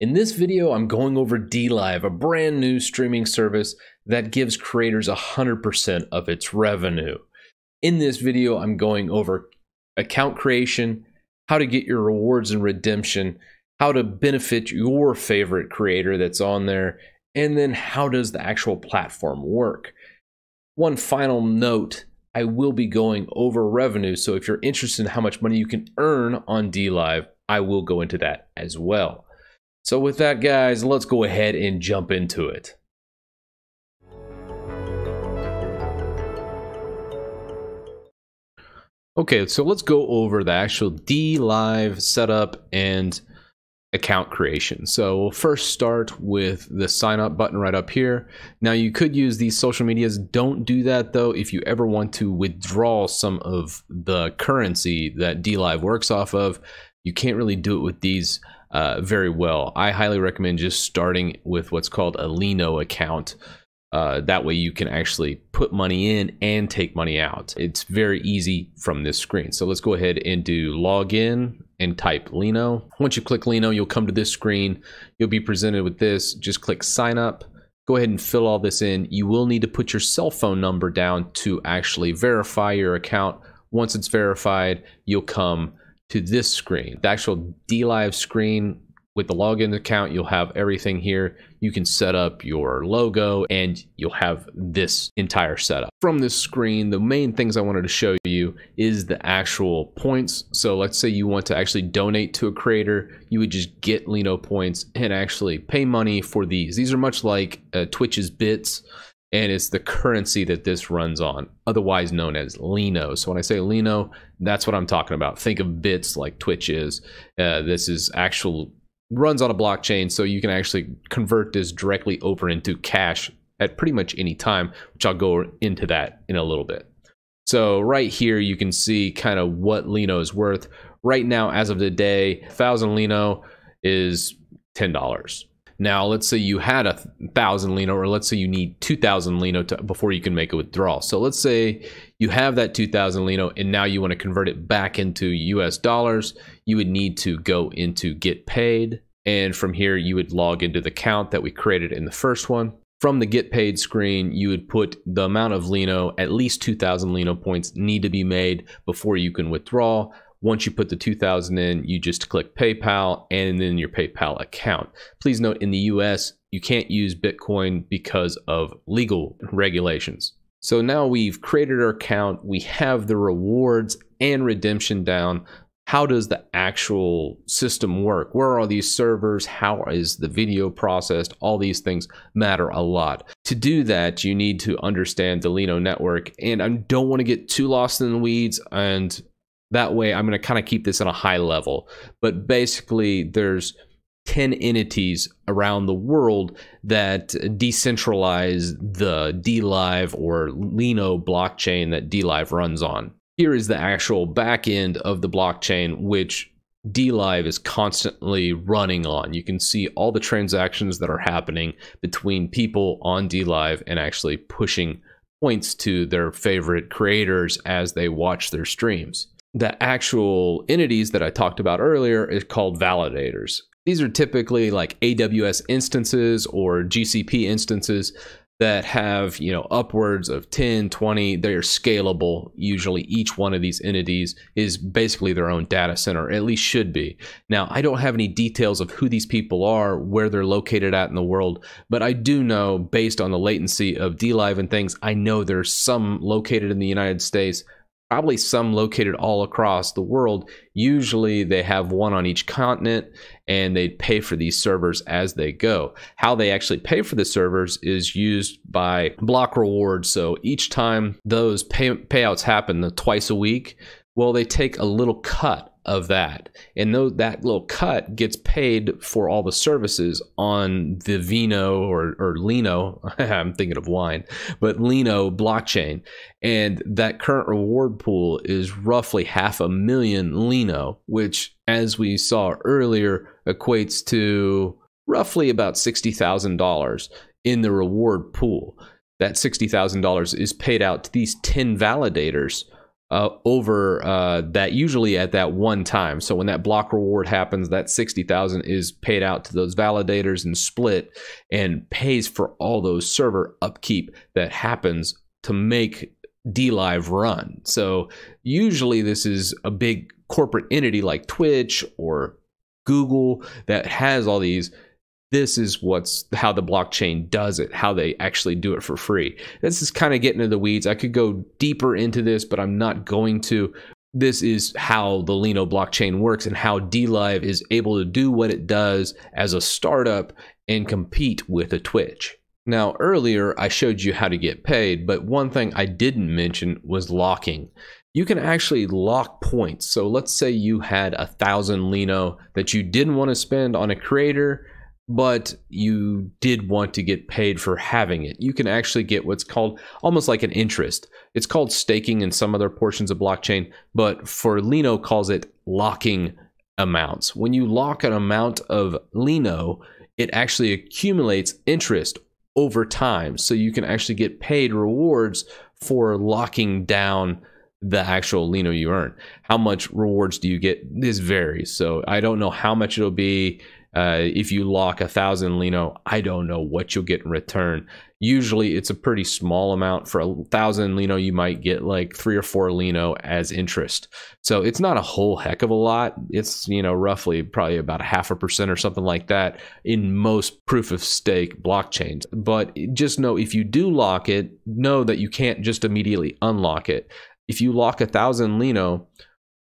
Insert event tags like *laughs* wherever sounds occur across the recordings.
In this video, I'm going over DLive, a brand new streaming service that gives creators 100% of its revenue. In this video, I'm going over account creation, how to get your rewards and redemption, how to benefit your favorite creator that's on there, and then how does the actual platform work. One final note I will be going over revenue, so if you're interested in how much money you can earn on DLive, I will go into that as well. So with that, guys, let's go ahead and jump into it. Okay, so let's go over the actual DLive setup and account creation. So we'll first start with the sign up button right up here. Now you could use these social medias. Don't do that though if you ever want to withdraw some of the currency that DLive works off of. You can't really do it with these uh, very well. I highly recommend just starting with what's called a Lino account. Uh, that way you can actually put money in and take money out. It's very easy from this screen. So let's go ahead and do login and type Lino. Once you click Lino, you'll come to this screen. You'll be presented with this. Just click sign up. Go ahead and fill all this in. You will need to put your cell phone number down to actually verify your account. Once it's verified, you'll come to this screen. The actual DLive screen with the login account, you'll have everything here. You can set up your logo and you'll have this entire setup. From this screen, the main things I wanted to show you is the actual points. So let's say you want to actually donate to a creator, you would just get Lino points and actually pay money for these. These are much like uh, Twitch's bits and it's the currency that this runs on, otherwise known as Lino. So when I say Lino, that's what I'm talking about. Think of bits like Twitch is. Uh, this is actual runs on a blockchain, so you can actually convert this directly over into cash at pretty much any time, which I'll go into that in a little bit. So right here, you can see kind of what Lino is worth. Right now, as of today, 1,000 Lino is $10. Now, let's say you had a thousand Lino, or let's say you need 2,000 Lino to, before you can make a withdrawal. So let's say you have that 2,000 Lino and now you want to convert it back into US dollars. You would need to go into get paid. And from here, you would log into the account that we created in the first one. From the get paid screen, you would put the amount of Lino, at least 2,000 Lino points need to be made before you can withdraw. Once you put the 2000 in, you just click PayPal and then your PayPal account. Please note in the US, you can't use Bitcoin because of legal regulations. So now we've created our account, we have the rewards and redemption down. How does the actual system work? Where are these servers? How is the video processed? All these things matter a lot. To do that, you need to understand the Lino network. And I don't want to get too lost in the weeds and that way, I'm going to kind of keep this on a high level. But basically, there's 10 entities around the world that decentralize the DLive or Lino blockchain that DLive runs on. Here is the actual back end of the blockchain, which DLive is constantly running on. You can see all the transactions that are happening between people on DLive and actually pushing points to their favorite creators as they watch their streams the actual entities that I talked about earlier is called validators. These are typically like AWS instances or GCP instances that have, you know, upwards of 10, 20, they're scalable. Usually each one of these entities is basically their own data center, at least should be. Now, I don't have any details of who these people are, where they're located at in the world, but I do know based on the latency of DLive and things, I know there's some located in the United States, probably some located all across the world. Usually they have one on each continent and they pay for these servers as they go. How they actually pay for the servers is used by block rewards. So each time those pay payouts happen the twice a week, well, they take a little cut of that. And though that little cut gets paid for all the services on the Vino or, or Lino, *laughs* I'm thinking of wine, but Lino blockchain. And that current reward pool is roughly half a million Lino, which, as we saw earlier, equates to roughly about $60,000 in the reward pool. That $60,000 is paid out to these 10 validators uh, over uh, that usually at that one time. So when that block reward happens, that 60,000 is paid out to those validators and split and pays for all those server upkeep that happens to make DLive run. So usually this is a big corporate entity like Twitch or Google that has all these this is what's how the blockchain does it, how they actually do it for free. This is kind of getting into the weeds. I could go deeper into this, but I'm not going to. This is how the Lino blockchain works and how DLive is able to do what it does as a startup and compete with a Twitch. Now, earlier I showed you how to get paid, but one thing I didn't mention was locking. You can actually lock points. So let's say you had a thousand Lino that you didn't want to spend on a creator but you did want to get paid for having it. You can actually get what's called almost like an interest. It's called staking in some other portions of blockchain, but for Lino calls it locking amounts. When you lock an amount of Lino, it actually accumulates interest over time. So you can actually get paid rewards for locking down the actual Lino you earn. How much rewards do you get? This varies. So I don't know how much it'll be. Uh, if you lock a thousand Lino, I don't know what you'll get in return. Usually it's a pretty small amount. For a thousand Lino, you might get like three or four Lino as interest. So it's not a whole heck of a lot. It's, you know, roughly probably about a half a percent or something like that in most proof of stake blockchains. But just know if you do lock it, know that you can't just immediately unlock it. If you lock a thousand Lino,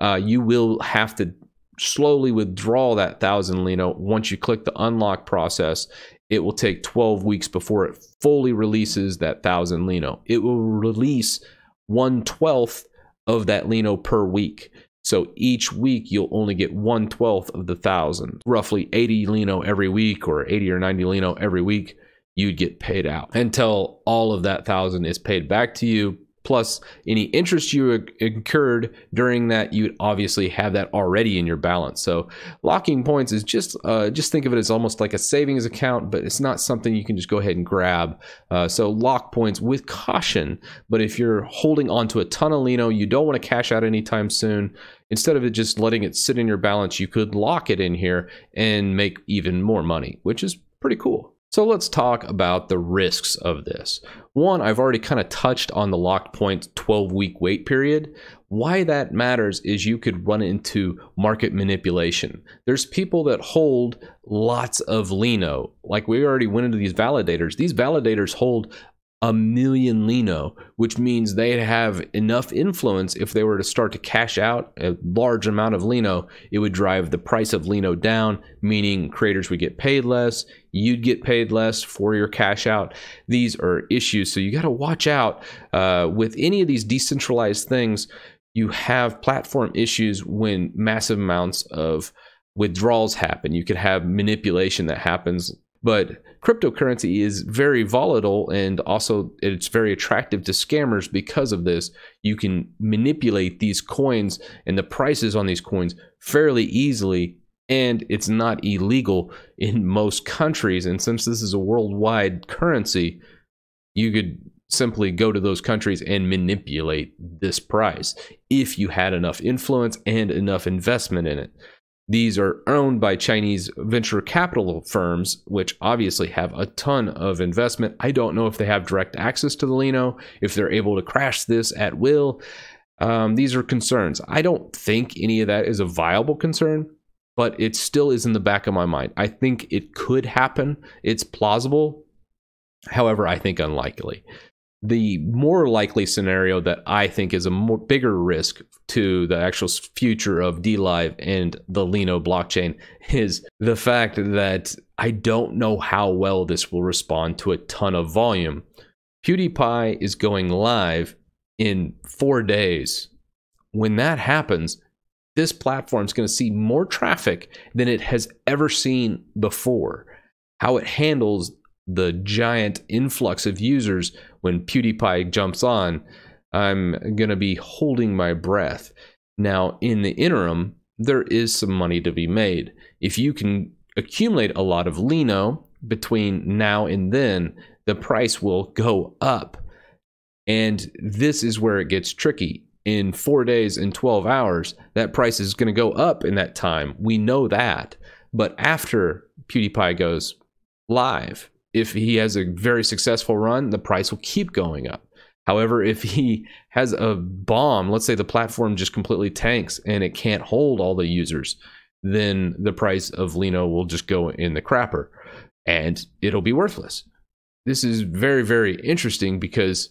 uh, you will have to slowly withdraw that thousand Lino once you click the unlock process. It will take 12 weeks before it fully releases that thousand Lino. It will release one twelfth of that Lino per week. So each week you'll only get one twelfth of the thousand, roughly 80 Lino every week or 80 or 90 Lino every week. You'd get paid out until all of that thousand is paid back to you plus any interest you incurred during that you'd obviously have that already in your balance. So locking points is just uh, just think of it as almost like a savings account but it's not something you can just go ahead and grab. Uh, so lock points with caution but if you're holding onto a ton of lino you don't want to cash out anytime soon. Instead of it just letting it sit in your balance you could lock it in here and make even more money which is pretty cool so let's talk about the risks of this. One, I've already kind of touched on the locked point 12 week wait period. Why that matters is you could run into market manipulation. There's people that hold lots of Lino. Like we already went into these validators. These validators hold a million Lino, which means they'd have enough influence if they were to start to cash out a large amount of Lino, it would drive the price of Lino down, meaning creators would get paid less, you'd get paid less for your cash out. These are issues. So you got to watch out uh, with any of these decentralized things. You have platform issues when massive amounts of withdrawals happen. You could have manipulation that happens but cryptocurrency is very volatile and also it's very attractive to scammers because of this. You can manipulate these coins and the prices on these coins fairly easily and it's not illegal in most countries. And since this is a worldwide currency, you could simply go to those countries and manipulate this price if you had enough influence and enough investment in it. These are owned by Chinese venture capital firms, which obviously have a ton of investment. I don't know if they have direct access to the Lino, if they're able to crash this at will. Um, these are concerns. I don't think any of that is a viable concern, but it still is in the back of my mind. I think it could happen. It's plausible. However, I think unlikely the more likely scenario that I think is a more bigger risk to the actual future of DLive and the Lino blockchain *laughs* is the fact that I don't know how well this will respond to a ton of volume. PewDiePie is going live in four days. When that happens, this platform is going to see more traffic than it has ever seen before. How it handles the giant influx of users when PewDiePie jumps on, I'm going to be holding my breath. Now, in the interim, there is some money to be made. If you can accumulate a lot of Lino between now and then, the price will go up. And this is where it gets tricky. in four days in 12 hours, that price is going to go up in that time. We know that. But after PewDiePie goes live, if he has a very successful run, the price will keep going up. However, if he has a bomb, let's say the platform just completely tanks and it can't hold all the users, then the price of Lino will just go in the crapper and it'll be worthless. This is very, very interesting because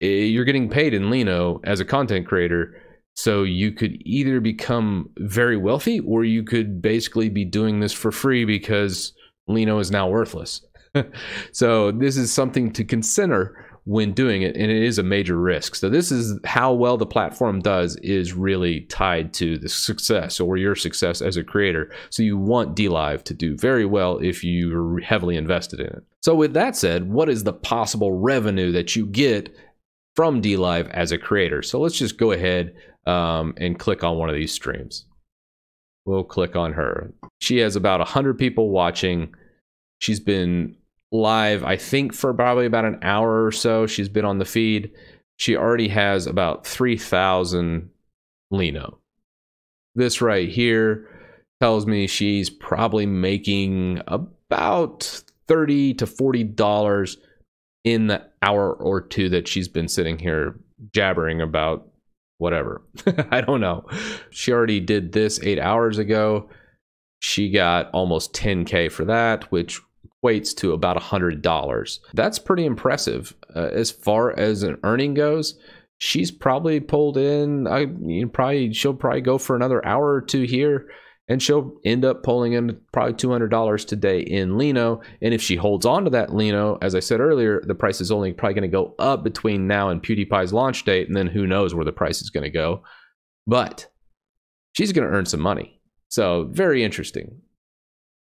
eh, you're getting paid in Lino as a content creator. So you could either become very wealthy or you could basically be doing this for free because Lino is now worthless. *laughs* so this is something to consider when doing it and it is a major risk. So this is how well the platform does is really tied to the success or your success as a creator. So you want DLive to do very well if you're heavily invested in it. So with that said what is the possible revenue that you get from DLive as a creator? So let's just go ahead um, and click on one of these streams. We'll click on her. She has about 100 people watching. She's been live, I think, for probably about an hour or so. She's been on the feed. She already has about 3,000 Lino. This right here tells me she's probably making about 30 to 40 dollars in the hour or two that she's been sitting here jabbering about whatever. *laughs* I don't know. She already did this 8 hours ago. She got almost 10k for that, which equates to about $100. That's pretty impressive. Uh, as far as an earning goes, she's probably pulled in, I you know, probably she'll probably go for another hour or two here and she'll end up pulling in probably $200 today in Lino. And if she holds on to that Lino, as I said earlier, the price is only probably going to go up between now and PewDiePie's launch date. And then who knows where the price is going to go. But she's going to earn some money. So, very interesting.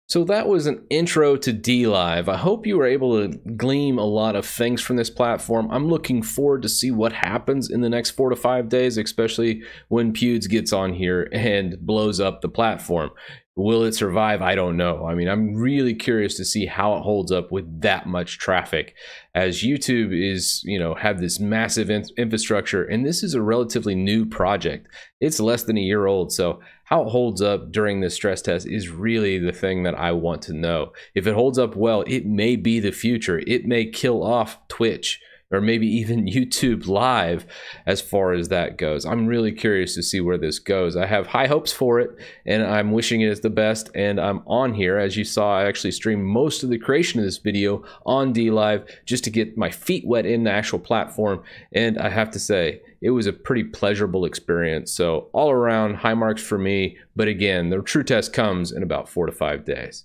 So that was an intro to DLive. I hope you were able to glean a lot of things from this platform. I'm looking forward to see what happens in the next four to five days, especially when Pewds gets on here and blows up the platform. Will it survive? I don't know. I mean, I'm really curious to see how it holds up with that much traffic as YouTube is, you know, have this massive in infrastructure and this is a relatively new project. It's less than a year old. So how it holds up during this stress test is really the thing that I want to know. If it holds up well, it may be the future. It may kill off Twitch or maybe even *laughs* YouTube Live as far as that goes. I'm really curious to see where this goes. I have high hopes for it and I'm wishing it the best. And I'm on here. As you saw, I actually streamed most of the creation of this video on DLive just to get my feet wet in the actual platform. And I have to say, it was a pretty pleasurable experience. So all around, high marks for me. But again, the true test comes in about four to five days.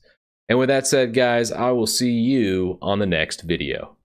And with that said, guys, I will see you on the next video.